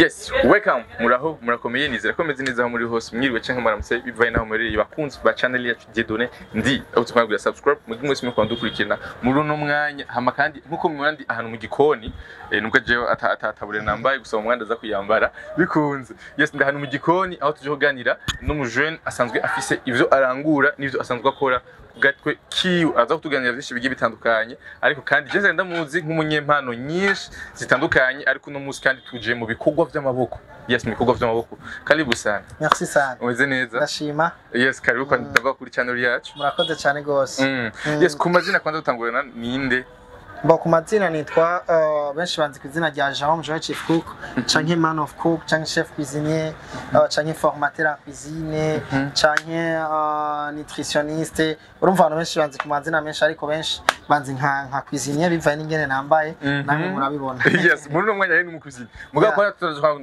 yes welcome. Muraho murakomeye nizera ko meze neza aho muri hose. Mwiriwe canke muramutse bivaye naho muri bakunzi ba channel yacu Dieudonné ndi. Aho twabwira subscribe mu mwese mwe kwanda dukurikirana muri uno mwanya. Hama kandi nk'uko mubona ndi ahantu mu gikoni eh, nubwo jewe ata atatabure nambaye gusa mu mwanda za kuyambara bikunze. Yes ndi ahantu mu gikoni aho tuje kuganira n'umujeune asanzwe afise ivyo arangura n'ivyo asanzwe akora gatwe kiwe aza kutuganira byinshi bigiye bitandukanye ariko kandi je muzi nk'umunyempano nyinshi zitandukanye ariko uno munsi kandi tuje mu bikorwa by'amaboko yes mu bikorwa by'amaboko karibu sana Merci sana. umeze neza Ndashima. yes karibu kwa ndavuga kuri channel yacu Murakoze cyane gose. Mm. Mm. yes ku mazina kwanza utangurana ninde Mbo ku mazina nitwa benshi banzi ku izina rya Jean Jean Chef Cook canke Man of Cook canke Chef Cuisinier canke Formateur en cuisine canke uh, nutritionniste. Urumva abantu benshi banzi ku mazina menshi ariko benshi banzi nka nka cuisinier bivaye n'ingene nambaye Mhm. namwe murabibona. Yes muri uno mwanya ni umukuzini mugabo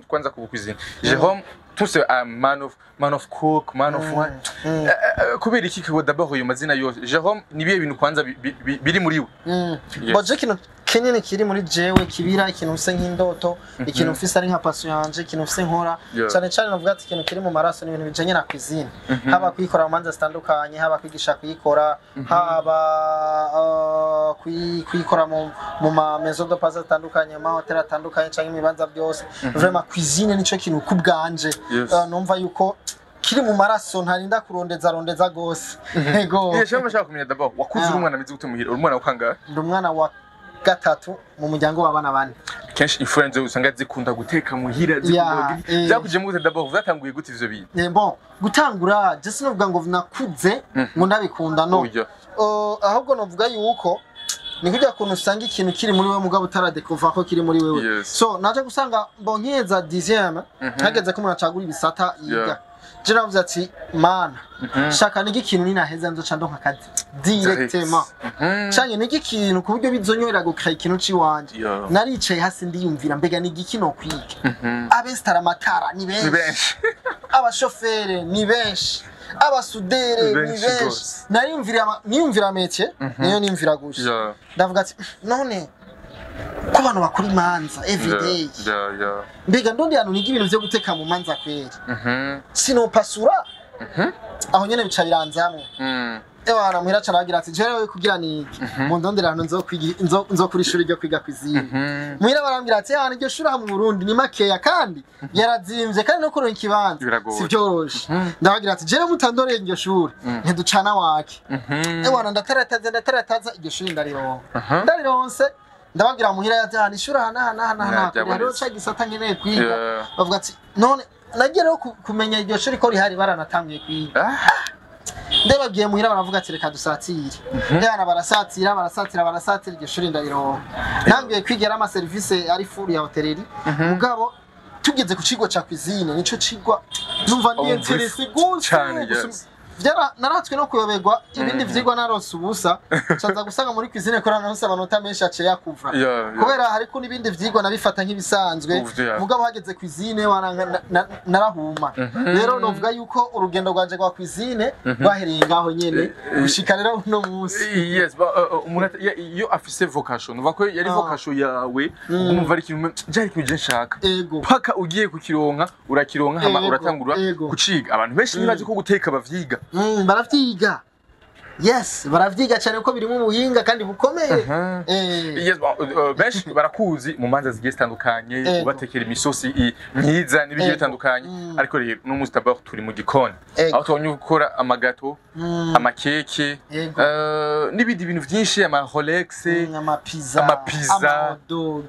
kwanza ku bukuzini Jerome tous un man of man of cook man of Mm. what Mm. Eh, eh, kubera iki kigo d'abord uyu mazina yose Jerome ni biye bintu kwanza bi- bi- bi- biri muri we Mm. Yes. Kinini kiri muri jewe kibira ikintu mfise nk'indoto ikintu mfise ari nka passion yanje ikintu mfise nkora cyane cyane navuga ati ikintu kiri mu maraso ni ibintu bijanye na cuisine. Haba kuyikora mu manza zitandukanye haba kwigisha kuyikora haba uh, kuyi- kuyikora mu ma maison de passe atandukanye mu mahoteli atandukanye cyangwa ibibanza byose. Vraiment cuisine nico kintu ku bwanje Yes. Uh, numva yuko kiri mu maraso ntarinda kurondeza rondeza gose ego. Yes, Jerome ashaka kumenya d'abord wakuze uri Ah. umwana ameze gute muhira? Uri umwana wakanga ndi umwana wa gatatu mu muryango w'abana bane. Kenshi influencer usanga zikunda guteka muhira Yeah, zikunda eh. byakuje gute d'abord vyatanguye gute ivyo bintu? Eh, bon gutangura je sinovuga ngo nakuze ngo ndabikunda no. Ahubwo novuga yuko ni kurya kuntu usanga ikintu kiri muri wewe mugabo utaradekuva ko kiri muri wewe. So naje gusanga mbonyeza dixième hageze ko umuntu acagura ibisata yiga. Je navuze ati mana shaka nigi ikintu ninaheza nzoca ndonka akazi. Directement. Mhm. canye nigi ikintu ku buryo bizonyorera gukora ikintu ciwanje. Naricaye hasi ndiyumvira mbega nigi kino kwiga Mhm. abesitara amatara ni benshi. abashoferi ni benshi. Abasudere Ni benshi ama- niyumvira metier niyo niyumvira gusa. Yeah. ndavuga ati none ko abantu bakora imanza everyday mbega ndondi hantu niga ibintu vyo guteka mu manza kweri. Mhm. sinopasura? Mhm. aho nyene bica biranzamwe Mm. ewana muhira cara bagira ati jewe kugira nige mu ndondera ahantu nzokwiga- nzo- nzokura ishuri ryo kwiga Mhm. muhira barambwira ati yana iryo shuri mu burundi ni makeya kandi yarazimvye kandi no kuronka ikibanza. Biragoye. si vyoroshe. Ndabagira ati jewe mutandoreye iryo shuri ntiducana wake. Ewana ndatarataza ndatarataza iryo shuri ndarironka Aha. ndarironse. Ndababwira muhira yati hana ishuri aha n'aha n'aha n'aha hariho ca gisata nkeneye kwiga bavuga ati none ku- kumenya iryo shuri ko rihari baranatanguye kwiga Ah. ndababwiye muhira baravuga ati reka dusatire yana barasatira barasatira barasatira iryo shuri ndarironka ntangiye kwiga yari amaserivisi ari furu ya hoteleri mugabo tugeze ku kigo ca cuisine nico cigwa numva gose yes. Vyara naratswe no kuyoberwa ibindi vyigwa naronse ubusa canza gusanga muri cuisine ko naronse amanota menshi aciye yeah. kubera hariko n'ibindi vyigwa nabifata nk'ibisanzwe mugabo hageze na- narahuma. Rero novuga yuko urugendo rwanje rwa cuisine rwahereye ngaho nyene. Eh, eh. gushika rero uno munsi. Yes ba- umuntu iyo afise vocation. Uva ko yari Ah. vocation yawe umva ari ikintu byari ikintu je nshaka. Paka ugiye kukironka urakironka hama uratangura kuciga. Abantu benshi ntibazi ko guteka bavyiga. Mm, baravyiga yes baravyiga cyane ko birimo ubuhinga kandi bukomeye Aha. Eh, Yes, ba- uh, benshi barakuzi mu manza zigiye zitandukanye Ego. ubatekera imisosi i- myiza n'ibindi Ego. bitandukanye Mm. ariko rero no musi d'abord turi mu gikoni Ego. aho tubonye gukora amagato mm, amakeke Ego. uh, n'ibindi bintu vyinshi ama Rolex mm, amapizza Amapizza. amahodogi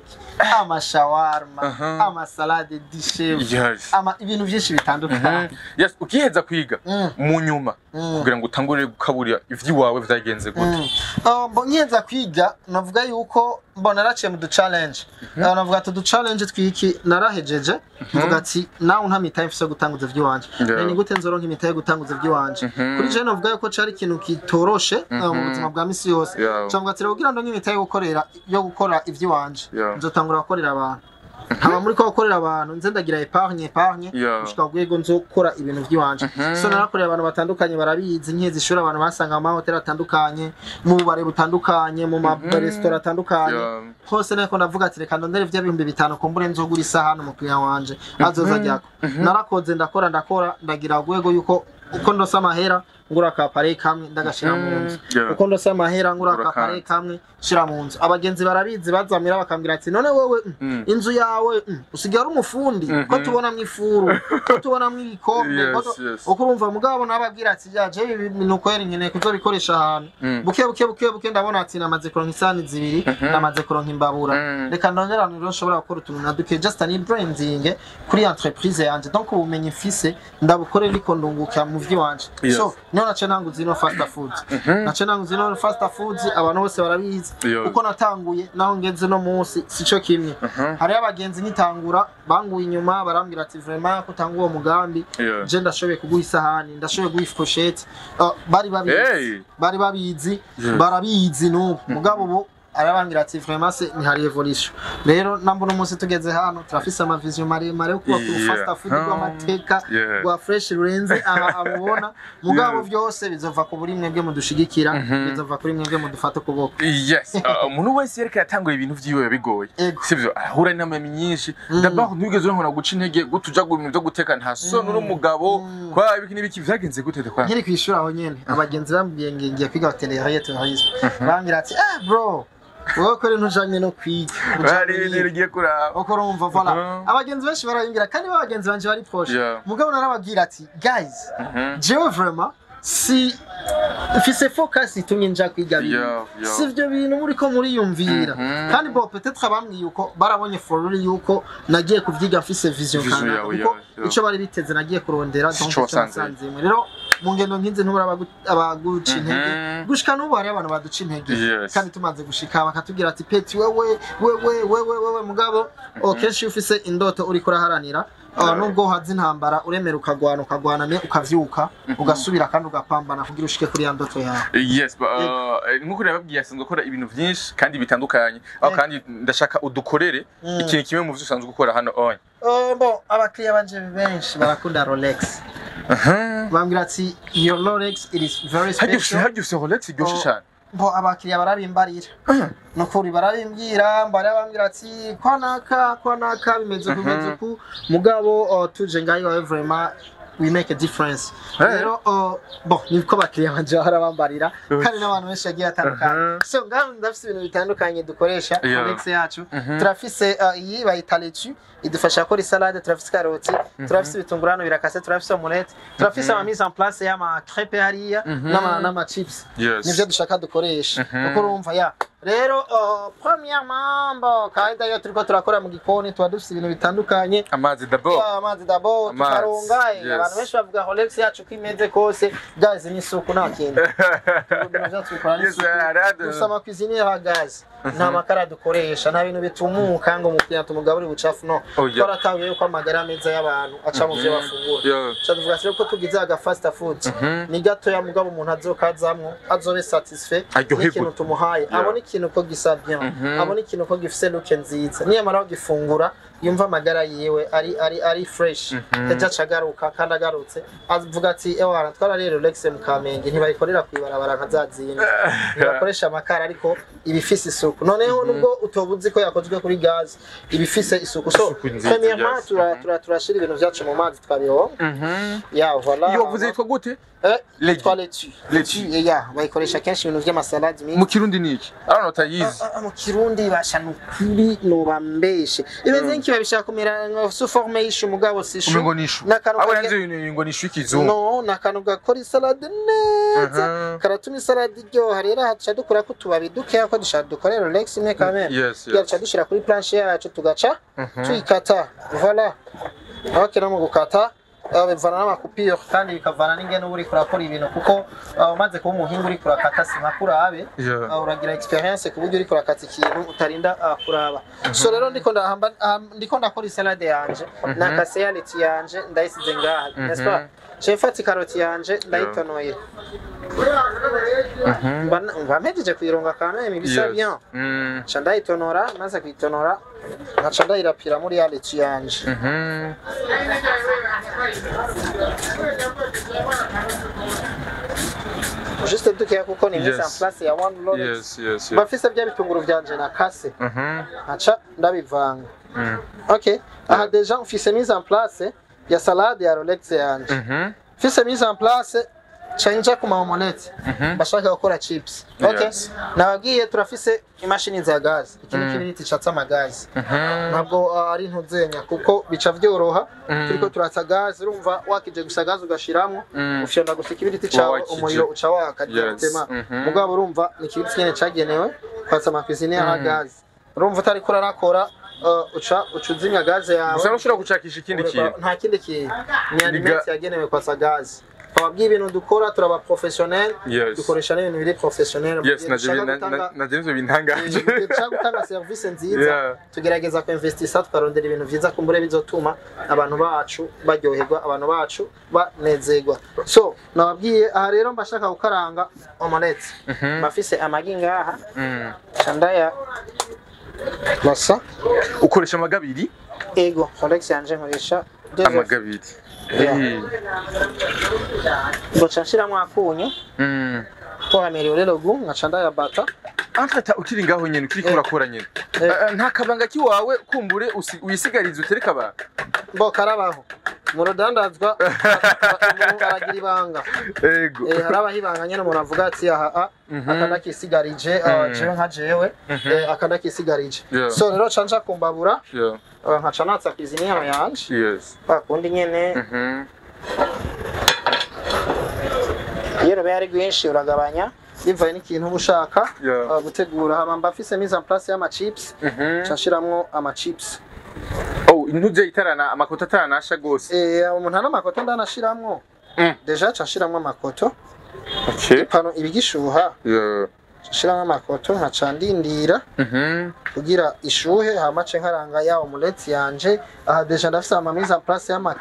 amashawarma Aha. amasalade dishevu yes ama ibintu vyinshi bitandukanye yes ukiheza kwiga Mm. mu nyuma Mm. kugira ngo utangure gukaburira ivy'iwawe vyagenze gute? Mm. Uh, mbo nkiza kwiga navuga yuko mbona naraciye mu du challenge. Uh, navuga ati du challenge twiki narahejeje. Mvuga ati nawe nta mitaye mfise yo gutanguza ivy'iwanje Yeah. ni gute nzoronka imitaye yo gutanguza ivy'iwanje kuri je navuga yuko cari ikintu kitoroshe uh, mu buzima bwa misi yose. Yeah. cavuga ati rero kugira ndonke imitaye yo gukorera yo gukora ivy'iwanje Yeah. nzotangura gukorera abantu. Nkaba muri ko gukorera abantu nze ndagira epargne epargne gushika ku rwego nzo gukora ibintu by'iwanje. Mhm. so narakoreye abantu batandukanye barabizi nk'izi shuri abantu basanga mu mahoteli atandukanye mu bubare butandukanye mu maresitora atandukanye. Yeah. hose nako ndavuga ati reka ndondere vya bihumbi bitanu kumbure nzogura isahani umukiriya wanje. Azoza ajyako narakoze ndakora ndakora ndagira urwego yuko uko ndose amahera ngura akapare kamwe ndagashira mu nzu. Yeah. uko ndose amahera ngura akapare kamwe shira mu nzu. Abagenzi barabizi bazamira bakambwira ati none wowe mm, Mm. inzu yawe mm, usigaye ari umufundi. Ko Mhm. tubona mu ifuru? Ko tubona mu ibikombe? Uko urumva mugabo nababwira ati ya je ibi bintu kweri nkeneye kuzobikoresha ahantu. Mm. buke buke buke buke ndabona ati namaze kuronka isahani zibiri namaze kuronka imbabura. Mm. reka ndongerane rero nshobora gukora utuntu na duke. Just ni branding kuri entreprise yanje. Donc ubumenyi mfise ndabukore ndiko ndunguka mu vy'iwanje Yes. so ni ho nace nanguza ino fast food nace nanguza ino fast food abantu bose barabizi. Yo. uko natanguye naho ngeze no munsi sico kimwe. Hariho abagenzi nkitangura banguye inyuma barambwira ati vraiment ko utanga uwo mugambi? Je ndashoboye kuguha isahani ndashoboye kuguha ifosheti. Uh, bari babizi. Bari babizi. Barabizi n'ubu. Mugabo ubu arabambwira ati vraiment se ntihari evolution rero namba uno munsi tugeze hano turafise amavision maremare yo kubaka Yeah. urufasta food rw'amateka rwa fresh rurenze aha amubona mugabo byose bizova ku buri mwebwe mudushigikira bizova kuri mwebwe mudufata ukuboko uh, umuntu wese yereka yatanguye ibintu biba bigoye Ego. sivyo ahura n'inama nyinshi d'abord ntugeze urabona guca intege gute uja ibintu vyo guteka nta soni uri umugabo kwa ibiki n'ibiki vyagenze gute kwa nkiri ku ishuri aho nyene abagenzi bambwiye ngiye kwiga hotelerie tourisme bambwira ati ah bro wowe kore ntujanye no kwiga hari ibintu n'iyi." bigiye kuraba uko urumva voilà Mhm. abagenzi benshi barabimbwira kandi b'abagenzi banje bari Yeah. mugabo narababwira ati guys Mhm. jewe vraiment si mfise focus itumye nja kwiga bintu si ivyo bintu muriko muriyumvira Mhm. kandi bo peut-être abambwiye uko barabonye foruri yuko nagiye kuvyiga mfise vision yawe, kuko ico bari biteze nagiye kurondera donc wasanze. nasanzemwe rero mu ngendo nk'izi ntubura abagu- abaguca intege. Mhm. gushika n'ubu hariho abantu baduca intege. Kandi tumaze gushika bakatubwira ati peti wewe wewe wewe wewe mugabo. Oh, kenshi iyo ufise indoto uriko uraharanira nubwo haza intambara uremera ukagwana ukagwana ukavyuka ugasubira kandi ugapambana kugira ushike kuri ya ndoto yawe. Yes uh, nk'uko nababwiye asanzwe akora ibintu vyinshi kandi bitandukanye. Aho kandi ndashaka udukorere Mm. ikintu kimwe mu vyo usanzwe ukora hano onye Oh, abakiriya banje benshi barakunda rolex. Bambwira ati iyo rolex it is very special. harya ufise rolex iryoshe Oh. cane bo abakiriya barabimbarira nukuri barabimbwira mbara bambwira ati kwanaka kwanaka bimeze ku bimeze ku. Mugabo uh, tuje ngaho iwawe vraiment we make a difference. Eh. rero uh, bo niko bakiriya banje bahora bambarira. Kandi n'abantu benshi bagiye batandukanye. So ngaho ndafise ibintu bitandukanye dukoresha rolex yacu. Turafise uh, iyi bayita letu idufasha gukora isalade turafise karoti turafise ibitunguru hano birakase turafise omelette turafise ama mise en place y'ama crepe hariya n'ama n'ama chips. Nivyo dushaka dukoresha Mhm. kuko urumva ya. Rero uh, premièrement bo kawaida iyo turiko turakora mu gikoni tuba dufise ibintu bitandukanye. Amazi d'abord. Ah, amazi dabo tukaronga eh, abantu benshi bavuga rolex yacu ko imeze kose gazi n'isuku. Nta kintu arade. dufise amakwiziniere ya gazi nta makara dukoresha nta bintu bitumuka ngo umukiriya tumugaburire ubucafu no Oh, yeah. twaratahuye yuko amagara meza y'abantu aca mu vyo bafungura. Yeah. Ca tuvuga rero ko tugize aga fast food. Ni gatoya mugabo umuntu azokazamwo azobe satisfait. N'ikintu tumuhaye. Abone ikintu ko gisa bien Mhm. abone ikintu ko gifise look nziza. Niyamara kugifungura yumva amagara yiwe ari ari ari fresh. Ejo aca agaruka kandi agarutse. Avuga ati ewana twara rero Lex mu Kamenge ntibayikorera kwibarabara nka za zindi. Ntibakoresha amakara ariko ibifise isuku. Noneho nubwo utoba uzi ko yakozwe kuri gaz ibifise isuku. So premièrement turashira ibintu vyacu mu mazi twabironga Mhm. iyo wavuze yitwa gute? Eh, yitwa letu Letu. ya bayikoresha kenshi ibintu vy'amasalade mu kirundi ni iki? Arano utayizi Ah, ah, mu kirundi basha nukuri noba mbeshe imeze nk'ikiba bishaka kumera nka su forme y'ishu mugabo si ishu umengo ni ishu n'akantu abo yanze ngo ni ishu y'ikizungu no ni akantu gakora isalade neza Mhm. karatuma isalade iryoha. Rero aha duca dukurako utubabi dukeya ko dushaka dukore rolex imwe kamere Yes, tugira yes. duca dushyira kuri planche yacu tugaca Mhm. tuyikata voila abakina mu gukata. Bivana n'amakupire kandi bikavana n'ingene uba uriko urakora ibintu kuko uh, umaze kuba umuhinga uriko urakata sima kurabe uh, uragira experience ku buryo uriko urakata ikintu utarinda uh, kuraba. So rero ndiko ndahamba ah, ndiko ndakora isalade yanje. Nakase ya leti yanje ndayisize ngaha. N'est-ce pas? Je mfata ikaroti yanje ndayitonoye. Mba mpejeje kuyironga quand même bisa Yes. bien. Mm. ca ndayitonora maze kuyitonora nkaca ndayirapira muri ya leti yanje Mhm. juste dukeya kuko ni mise Yes. en place ya one rolex Yes, yes, yes. bafise bya bitunguru vyanje nakase Mhm. nkaca ndabivanga Mm. ok aha deja mfise mise en place ya salade ya rolex yanje Mhm. mfise mise en place canja ku maomelette bashaka gukora chips. Ok Yes. nababwiye turafise imashini za gazi iki ni kibiriti catsa amagazi Mhm. ntabwo uh, ari ntuzenya kuko bica vyoroha Mm. turiko turatsa gazi urumva wakije gusa gazi ugashiramwo Mm. ufyonda gusa ikibiriti Wakije. umuriro uca waka directement Mhm. mugabo urumva ni ikibiriti nyene cagenewe kwatsa amakwizine ya gazi urumva utariko urarakora uh, uca uzimya gaze yawe. Gusa ntushobora gushakisha ikindi kintu. nta kindi kintu ni alimenti yagenewe kwatsa gazi twababwiye ibintu dukora turaba professionnel Yes. dukoresha n'ibintu biri professionnel yes naje ivyo bintangaje dushaka gutanga serivisi nziza Yeah. tugerageza kuinvestisa tukarondera ibintu vyiza kumbure bizotuma abantu bacu baryoherwa abantu bacu banezerwa so nababwiye aha rero mbashaka gukaranga omelette bafise amagi ngaha Mm. candaya basa ukoresha amagabiri ego forex yanje nkoresha amagabiri Yeah. Eh. ngoca nshiramwo akunyu Mm. tuhamiriwe rero gu nkaca ndayabata amfata ukiri ngaho nyene ukiri Eh. kurakora nyene. Eh. Eh, nta kabanga kiwawe kumbure wisigariza utereka abantu mbo karabaho. Mu rudandazwa umuntu aragira ibanga. Ego. Eh, hari abaha ibanga nyene umuntu avuga ati aha a Mhm. aka ndakisigarije uh, jewe nka jewe aka ndakisigarije Yeah. so rero ca nja kumbabura uh, nkaca natsa kwiziniya yanje. Bakundi nyene. Mhm. iyo rubaye ari rwinshi uragabanya. Bivaye n'ikintu uba ushaka uh, gutegura. Mba mfise mise en place y'amachips Mhm. ca nshiramwo amachips oh itarana amakoto ataranasha gose Eh, umuntu hari amakoto ndanashiramwo. Mm. deja ca nshiramwo amakoto. Ibigishuha. Nshiramwo amakoto nkaca ndindira. Mhm. kugira ishuhe hama ce nkaranga ya omelette yanje. Aha deja ndafise ama mise en place y'ama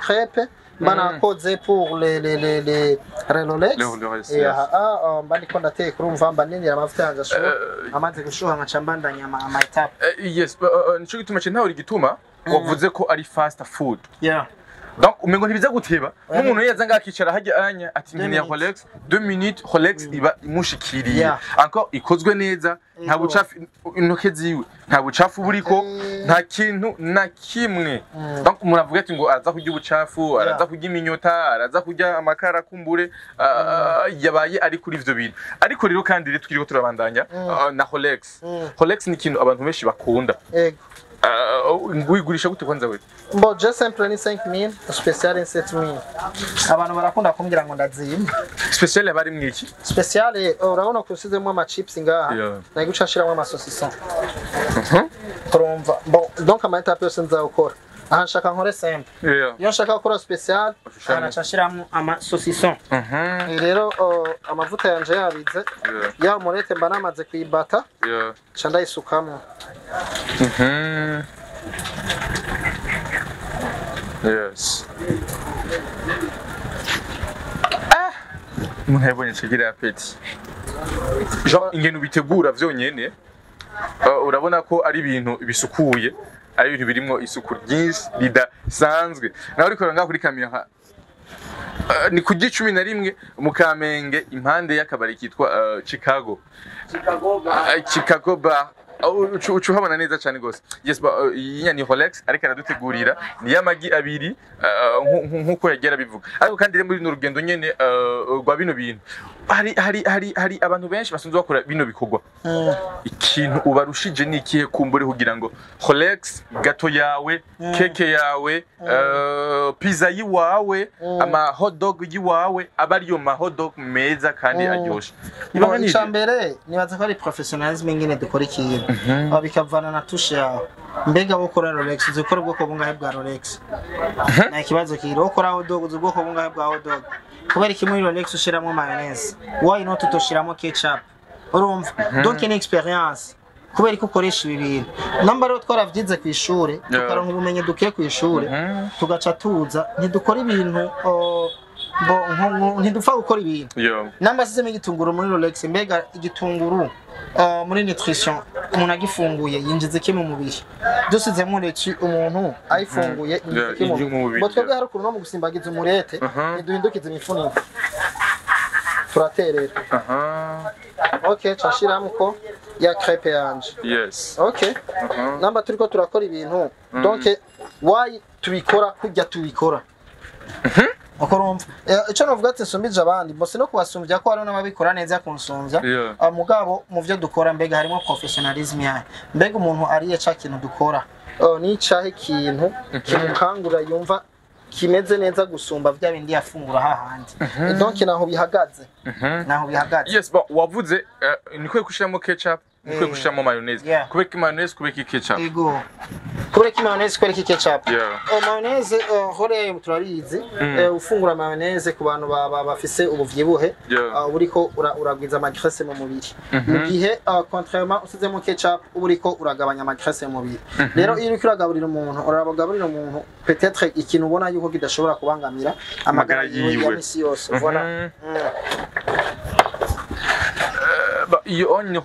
crêpe mba Mm. nakoze pour les les les les relolex Les Rolex, Eh, yes. aha ah, mba ndiko ndateka urumva mba ndindira amavuta yanje ashuha Eh, amaze gushuha nkaca mbandanya ama ama etape Eh, yes but, uh, uh, nico gituma cyo ntawe igituma wavuze ko ari fast food. Yeah. donc umengo ntibiza guteba Ouais. nk'umuntu yaza ngakicara hajya anya ati nkeneye. Rolex. 2 minutes Rolex iba imushikiriye encore ikozwe neza nta bucafu intoke ziwe nta bucafu buriko nta kintu na kimwe. Mm. donc umuntu avuga ati ngo araza kurya ubucafu araza kurya iminyota araza kurya amakara kumbure. Ah, yabaye ari kuri ivyo bintu. Ariko rero kandi rero tukiriko turabandanya ah, na Rolex. Mm. Rolex ni ikintu abantu benshi bakunda. Ah, wigurisha gute kwanza we Bon, je simple ni 5000, special ni 7000. Abantu barakunda kumbwira ngo ndazimba. special yaba ari mwiki Special eh, urabona ko usizemo ama chips ngaha. Yeah. Na guca ashiramo ama saucisson. Turumva. Bon, donc ama etape yose nzawukora. Aha nshaka nkore yeah Iyo nshaka gukora special, Ushushanya. aha nshashiramo ama saucisson. Mhm. Eh, Rero amavuta yanje yabize. Yeah. Ya omolete mba namaze kuyibata, Yeah. ca ndayisukamwo. Mhm. Yes. Ah! Umuntu yabonye kigira apeti. Jean ingene ubitegura vyonyene uh, urabona ko ari ibintu bisukuye ari ibintu birimo isuku ryinshi ridasanzwe. Nawe uriko ngaho kuri kamera uh, ni ku gicumi na rimwe mu Kamenge impande y'akabari kitwa uh, Chicago. Chicago bar. Ucu uhabona neza cyane gose yes ba uh, iyi ni Rolex ariko aradutegurira ni y'amagi abiri uh, nku- nku- nk'uko yagera bivuga ariko kandi rero muri no rugendo nyene uh, rwa bino bintu hari hari hari hari abantu benshi basunze bakora bino bikorwa. Mm. ikintu ubarushije ni ikihe kumbure kugira ngo Rolex gato yawe keke yawe uh, pizza yiwawe ama hot dog yiwawe aba ariyo ma hot dog meza kandi aryoshe. Bon, Ibanga ni ica iri. mbere nibaza ko ari professionalism ingene dukora ikintu. Bikavana na tushe yawe mbega ukora rolex uzi gukora ubwoko bungahe bwa rolex? Nta kibazo kiri wo ukora hotdog uzi ubwoko bungahe bwa hotdog kubera iki muri rolex ushiramo mayonnaise? Why not utoshiramo ketchup? Urumva? Donc ni experience. Kubera ko ukoresha ibi bintu? Namba rero twaravyize ku ishure Yeah. tukaronka ubumenyi dukiye ku ishure Mhm. tugaca tuza. Ntidukora ibintu ntidupfa gukora ibintu. Namba asizemo igitunguru muri rolex mbega igitunguru uh, muri nutrition umuntu agifunguye yinjiza iki mu mubiri. Dusizemo leci umuntu ayifunguye yinjiza iki mu mubiri, ngo twebwe hari ukuntu no mu gusimbagiza umurete Mhm. ntiduhindukiza imifuniko. Turaterera. Aha ok cashiramo ko ya crepe yanje. Yes. Ok. Aha namba turiko turakora ibintu. Donc why tubikora kurya tubikora? Uko urumva. Eh, ico novuga ati nsumbije abandi. Mbose no kubasumbya ko hariho n'ababikora neza kunsumbya. Ah, mugabo mu vyo dukora mbega harimo professionalism yayo mbega umuntu ariye ca kintu dukora? Oh, ni ikintu kimukangura yumva kimeze neza gusumba vya bindi yafungura hahandi donc naho bihagaze. Naho bihagaze. Yes but wavuze eh, ni kwe kushiramo ketchup ni kwe Eh. kushiramo mayonnaise. ko mayonnaise kubera ko ketchup. Ego. Kubera ko mayonnaise kubera ko ketchup Yeah. Oh, mayonnaise uh, hore turabizi Eh, ufungura mayonnaise ku bantu ba- ba- bafise ubuvyibuhe. Yeah. uh, uriko ura- uragwiza amagrese mu mubiri. Mu gihe uh, contrairement usizemo ketchup uba uriko uragabanya amagrese mu mubiri. Rero iyo uriko uragaburira umuntu uragaburira umuntu peut-être ikintu ubona yuko kidashobora kubangamira amagara yiwe ya misi yose. Iyo onye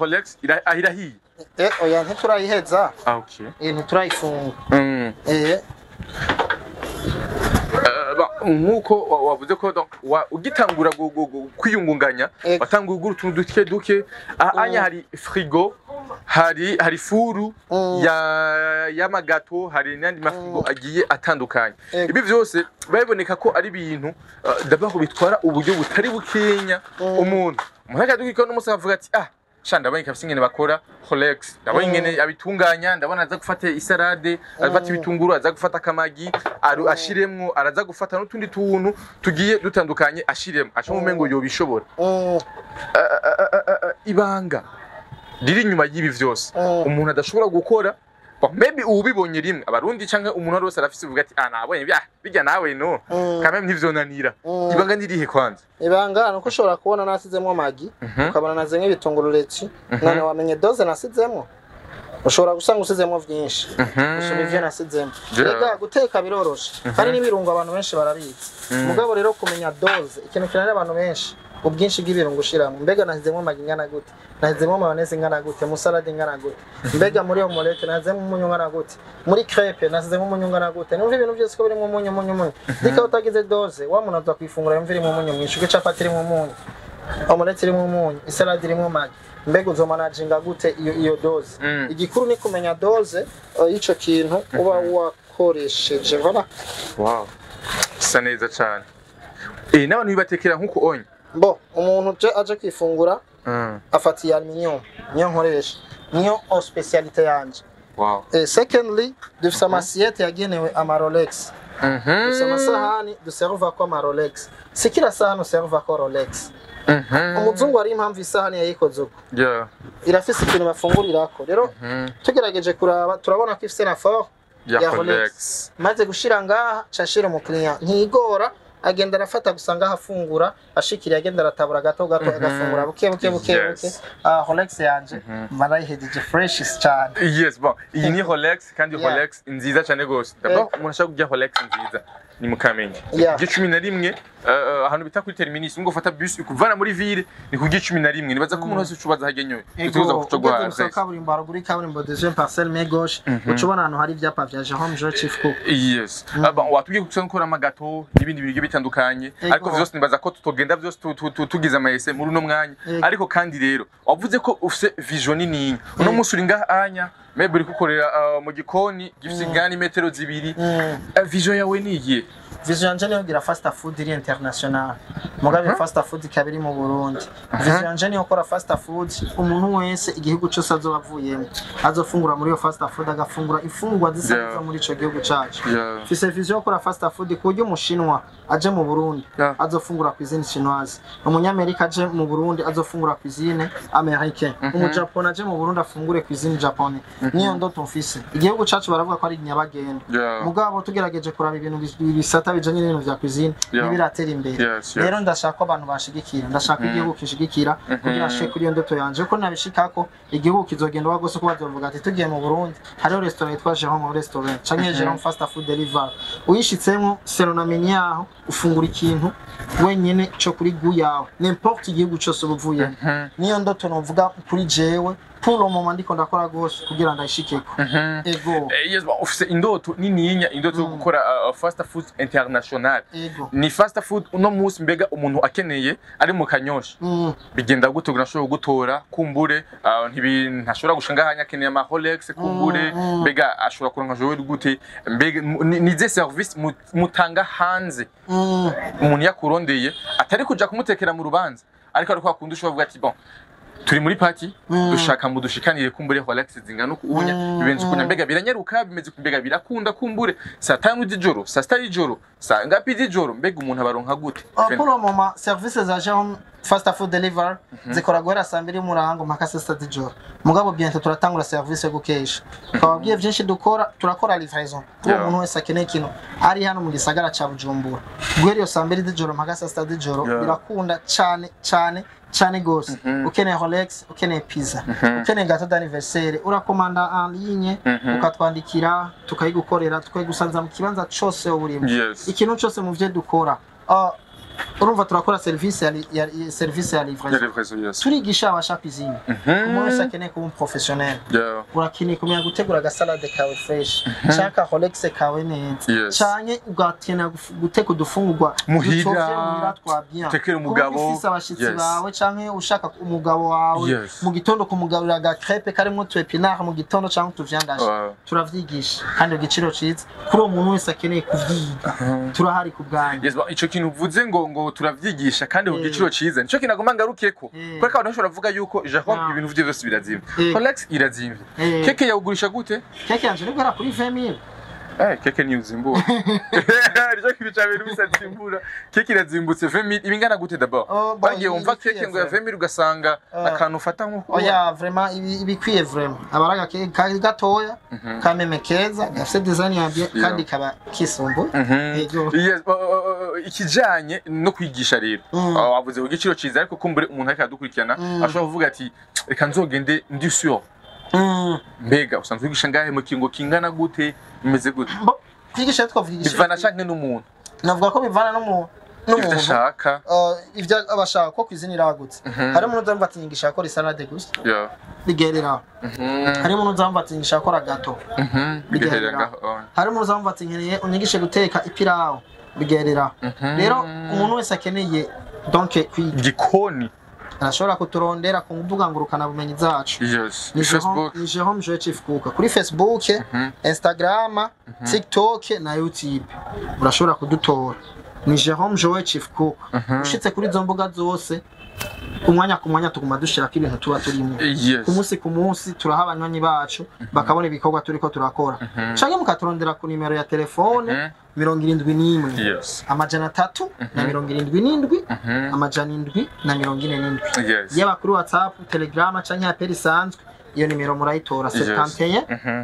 ah, irahiye Eh, oya ntiturayiheza ah. Okay. Eh, ntiturayifunga Mm. eh, nk'uko wa- wavuze ko ugitangura gu- gu- gu- kwiyungunganya Ego. watanguye ugura utuntu duke duke. Ah, anya hari frigo hari hari furu ya y'amagato hari n'andi mafrigo agiye atandukanye. Ibi byose baboneka ko ari ibintu d'abord bitwara uburyo butari bukenya umuntu. Umuntu akadukika n'umunsi akavuga ati ah sha ndabona ikafise ingene bakora Rolex ndabona ingene abitunganya ndabona aza gufata isalade azafata ibitunguru aza gufata akamagi aru ashiremwo araza gufata n'utundi tuntu tugiye dutandukanye ashiremwo aca mengo yobishobora mm, ibanga riri inyuma y'ibi vyose. Mm. umuntu adashobora gukora maybe ubibonye rimwe. Abarundi canke umuntu wari wese arafise uvuga ati ah nabonye bya bijya nawe no. Mm. kameme ntivyonanira. Mm. ibanga nirihe kwanza? Ibanga ni uko ushobora kubona nasizemo magi ukabona nazemwe ibitunguru leci none wamenye doze nasizemo ushobora gusanga usizemo vyinshi. Gusumba ivyo nasizemo Yeah. rega guteka biroroshe. Kandi n'ibirungo abantu benshi barabizi. Mugabo rero kumenya doze ikintu kinanira abantu benshi. Ubwinshi bw'ibirungo ushiramo mbega nasizemo magi ingana gute? Nasizemo mayonnaise ingana gute? Mu salade ingana gute? Mbega muri omelette nasizemo umunyu ungana gute? Muri crepe nasizemo umunyu ungana gute? Numva ibintu byose ko birimo umunyu umunyu umunyu dika utagize doze wa muntu aza kwifungura yumva irimo umunyu mwinshi. Uko capati irimo umunyu? Omelette irimo umunyu isalade irimo magi mbega uzomanaginga gute iyo iyo doze Mm. igikuru ni kumenya doze uh, y'ico kintu uba wakoresheje voilà. Wow. Isa neza cane. Eh n'abantu bibatekera nk'uko onye. Bo umuntu je aje kwifungura afata iya aluminium niyo nkoresha niyo o specialite yanje wow. Eh, secondly dufise amasiyete yagenewe ama Rolex dufise Mhm. amasahani duservako ama Rolex? Si kila sahani uservako Rolex Mhm. umuzungu hari impamvu isahani yayikoze uko irafise ikintu bafungurirako rero tugerageje kuraba turabona ko ifise na fort ya Rolex. Maze gushira ngaha cashira umukiriya ntigora agenda arafata gusa ngaha afungura ashikiriye agenda aratabura gato gato agafungura. Buke buke buke buke. Ah, Rolex yanje mba nayihejeje fresh cyane yes bon. Iyi ni Rolex kandi. Rolex nziza cyane gose d'abord umuntu ashaka kurya Rolex nziza. Ni mu Kamenge Yeah. igihe cumi na rimwe eh, ahantu bita kuri terminus ngo ufata bus ikuvana muri ville ni ku cumi na rimwe. Nibaza ko umuntu wese ucubaza hagenyoye utuza kuco ugeze gwa gusa kaburimbo haruguru y'ikaburimbo deuxième parcelle main gauche uca ubona ahantu hari ibyapa vya Jerome Joe Chief Cook. Yes. Ah, bon watubwiye gusa gukora amagato n'ibindi biryo bitandukanye. Ariko vyose nibaza ko tutogenda vyose tu- tu- tu- tugize amayese muri uno mwanya. Ariko kandi rero wavuze ko ufise vision nini. Uno munsi uri ngaha anya maybe uri gukorera ah, mu gikoni gifise ingana metero zibiri. Mm. Ah, vision yawe ni iyihe vision yanje niyo gira fast food iri international. Mugabe fast food ikaba iri mu Burundi. Vision yanje niyo gukora fast food umuntu wese igihugu cyose azoba avuyemo. Azofungura muri iyo fast food agafungura ifungwa zisa neza muri ico gihugu cacu. Yeah. mfise vision yo gukora fast food ku buryo umushinwa aje mu Burundi azofungura cuisine chinoise. Umunyamerika aje mu Burundi azofungura cuisine américain umujapon aje mu Burundi afungure cuisine japonais niyo ndoto mfise. Igihugu cacu baravuga ko ari nyabagendwa mugabo tugerageje kuraba ibintu bis- bisata novuga bijanye n'ibintu vya cuisine ntibiratera imbere. Rero ndashaka ko abantu bashigikira ndashaka ko igihugu kishigikira kugira nshike kuri iyo ndoto yanje. Kuko nabishikako igihugu kizogenda wagose ko bazovuga ati tugiye mu Burundi hariho restaurant yitwa Jerome Restaurant. Canke Jerome Fast Food Delivery. Uyishitsemo sero namenye yaho ufungura ikintu wenyene co kuri gu yawe. N'importe igihugu cose uba uvuyemo Mhm. niyo ndoto novuga kuri jewe pour le moment ndiko ndakora gose kugira ndayishikeko. Mhm. ego. Eh, yes, ba, ufise indoto nininya indoto yo Mm. gukora uh, fast food international. Ni fast food uno munsi mbega umuntu akeneye ari mu kanyosha. Mm, bigenda gute urashobora gutora kumbure ntibi- ntashobora gushinga hanya akeneye ama Rolex kumbure. Mm, mbega ashobora kuronka jowe gute. Mbega mu- ni- nize service mu- mutanga hanze. Umuntu yakurondeye atari kuja kumutekera mu rubanza. Ariko ariko akunda ushobora kuvuga ati bon turi muri party Mm. dushaka mu dushikanire kumbure Rolex zingana uku unya. Mm, bibenze ukuntu mbega biranyaruka bimeze uku, mbega birakunda kumbure. Saa tanu z'ijoro saa sita y'ijoro saa ngapi z'ijoro mbega umuntu abaronka gute? Uh, pour le moment service za Jerome Fast Food Delivery zikora guhera saa mbiri y'umurango mpaka saa sita z'ijoro mugabo bientôt turatangura service yo gukesha twababwiye vyinshi dukora turakora livraison. Yeah. umuntu wese akeneye ikintu ari hano mu gisagara ca Bujumbura. Guhera iyo saa mbiri z'ijoro mpaka saa sita z'ijoro birakunda cane cane cane gose Mhm. ukeneye Rolex ukeneye pizza. Mhm. ukeneye gato d'anniversaire. Urakomanda en ligne. Mhm. ukatwandikira tukayigukorera tukayigusanza mu kibanza cose urimo ikintu cyose mu byo dukora. Ah, urumva turakora serivisi ya, serivisi ya yes. turigisha abasha cuisine umuntu wese akeneye kuba umuprofessionnel yeah. Urakeneye kumenya gutegura agasalade kawe fresh canke rolex kawe neza canke ugakenera guteka udufungurwa Muhira, Kuba umugabo. ufise abashitsi Yes. bawe canke ushaka umugabo wawe mu gitondo kumugaburira agakrepe karimwo utu epinard mu gitondo canke utuviandage Wow. turavyigisha kandi igiciro ciza kuri uwo muntu wese akeneye kuvyiga turahari ku bwanyu ico kintu uvuze ngo ngo turavyigisha kandi ku Eh. giciro ciza nico kintu agomba ngarukeko kwa abantu bashobora kuvuga yuko Jacob Ah. ibintu vye vyose birazimvye Eh. Rolex irazimvye Eh. keke yawugurisha gute keke yanje nibwo era kuri 20000 eh keke ni uzimbura nico kintu ca bintu bisazimbura keke irazimbutse 20000 ibingana gute d'abord Oh, bagiye wumva keke ngo ya. 20000 ugasanga Ah. akantu ufata nko oya vraiment ibi- ibikwiye vraiment abaraga keke kari gatoya kameme keza gafite design yabyo kandi kaba kisumbu Mhm. Uh, ikijanye no kwigisha rero Mm. Wavuze ku giciro ciza ariko kumbure umuntu ariko aradukurikirana Mm. ashobora kuvuga ati reka nzogende ndi sure. Mbega usanzwe wigisha ngahe mu kingo kingana gute? Bimeze gute? Kwigisha twavugisha bivana canke n'umuntu? Navuga ko bivana n'umuntu. N'umuntu ashaka Uh, ivyo abashaka ko kwizina iragutse. Mhm. harimo n'uzamva ati nyigisha akora salade gusa bigerera. Mhm. harimo n'uzamva ati nyigisha akora gato Mhm. bigaherera ngaho oh. harimo n'uzamva ati nkeneye unyigishe guteka ipirawu. Bigerera. Rero umuntu wese akeneye kwiga. Igikoni arashobora kuturondera ku mbuga ngurukana bumenyi zacu ni Jerome- ni Jerome Joe Chief Kuka kuri Facebook Mhm. Instagram TikTok na YouTube. Urashobora kudutora. Ni Jerome Joe Chief Kuka Mhm. ushitse kuri izo mbuga zose umwanya ku mwanya tuguma dushirako ibintu tuba turimo ku munsi ku munsi turaha abanywanyi bacu bakabona ibikorwa turiko turakora. Canke mukaturondera ku nimero ya telefone Mhm. mirongo irindwi n'imwe. Amajana atatu na mirongo irindwi n'indwi amajana indwi na mirongo ine n'indwi. Yaba kuri whatsapp telegram canke apeli isanzwe iyo nimero murayitora. Yes. 71 Mhm.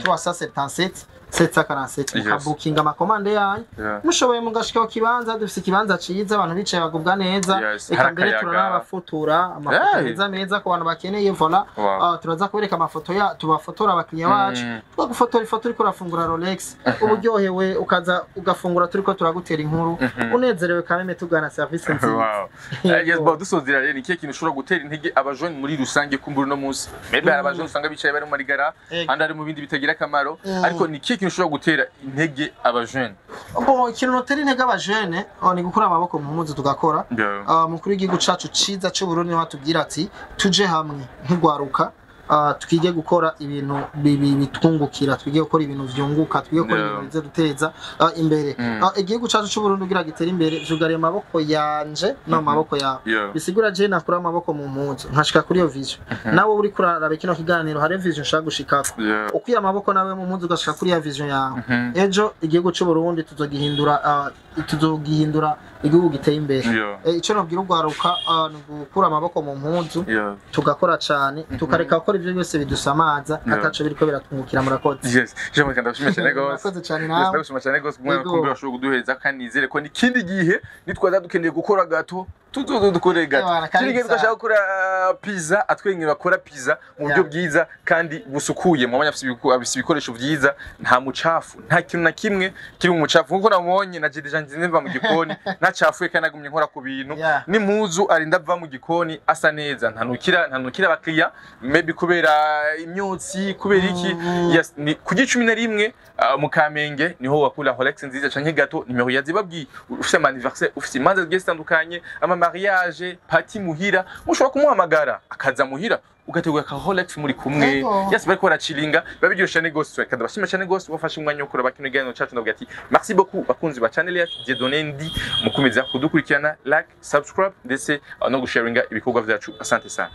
377 747 Yes. mukabukinga amakomande yanyu mushoboye mugashikaho kibanza dufise ikibanza ciza abantu bicaye bagubwa neza Yes, eka hari mbere akayaga. turanabafotora amafoto meza meza ku bantu bakeneye vola. Ah, turaza kubereka amafoto ya tubafotora abakiriya bacu Mm. tugagufotora ifoto uriko urafungura rolex uburyohewe ukaza ugafungura turiko turagutera inkuru Mhm. unezerewe kameme tugana service nziza. Eh, dusozera rero ni ikihe kintu ushobora gutera intege abajoni muri rusange kumbura uno munsi maybe hari abajoni usanga bicaye bari mu marigara Ego. kandi ari mu bindi bitagira akamaro Mm. ariko ni ikihe kintu ushobora gutera intege abajoni Bon, ikintu notera intege abajene oh, ni gukura amaboko mu mpuzu tugakora. Uh, mukuru w'igihugu cacu ciza c'uburundi ni we atubwira ati tuje hamwe nk'ugwaruka uh, twige gukora ibintu bitwungukira twige gukora ibintu vyunguka twige gukora ibintu bize duteza uh, imbere. Mm. uh, igihugu cacu c'uburundi kugira gitere imbere vyugariye amaboko yanje no mu maboko yawe bisigura je nakura amaboko mu mpuzu nkashika kuri iyo vision. Nawe uri kuraraba kino kiganiro hari vision nshaka gushikako ukuye amaboko nawe mu mpuzu ugashika kuri ya vision yawe. Mhm. ejo igihugu cy'u Burundi tuzogihindura tuzogihindura igihugu giteye imbere. Yo. Eh, ico nobwira urwaruka ah, ni gukura amaboko mu mpuzu Yo. tugakora cane tukareka gukora ivyo byose bidusamaza ataco biriko biratwungukira murakoze. Ndabashimiye cyane nawe. ndabashimiye cyane kumwe Yego. kumbura bashobora kuduhereza kandi nizere ko n'ikindi gihe nitwaza dukeneye gukora gato tuzozo dukore gato. Kindi gihe tugashaka gukora ah, pizza atwenge bakora pizza mu buryo bwiza kandi busukuye. Mu banya afise ibikoresho vyiza nta mucafu nta kintu na kimwe kiri mu mucafu. Nkuko namubonye na Jedi Jean Zineva mu gikoni ntacafuye kandi nagumye nkora ku bintu. Yeah. n'impuzu arinda ava mu gikoni asa neza. Ntanukira ntanukira abakiriya maybe kubera imyotsi kubera iki. Mm. ku gicumi na rimwe ah, mu kamenge ni ho wakura Rolex nziza canke gato nimero yazibabwiye. Ufise ama anniversaire ufise imanza zigiye zitandukanye ama mariage party muhira mushobora kumuhamagara akaza muhira. Ugategura ka Rolex muri kumwe. Yes bariko baracilinga biba ne gose kandi bashimye cyane gose wafashe umwanya wo kureba kino kiganiro cyacu ndavuga ati merci beaucoup bakunzi ba channel yacu. Dieudonné Ndi mukomeza kudukurikirana like subscribe ndetse ah, no gusharinga ibikorwa vyacu. Asante sana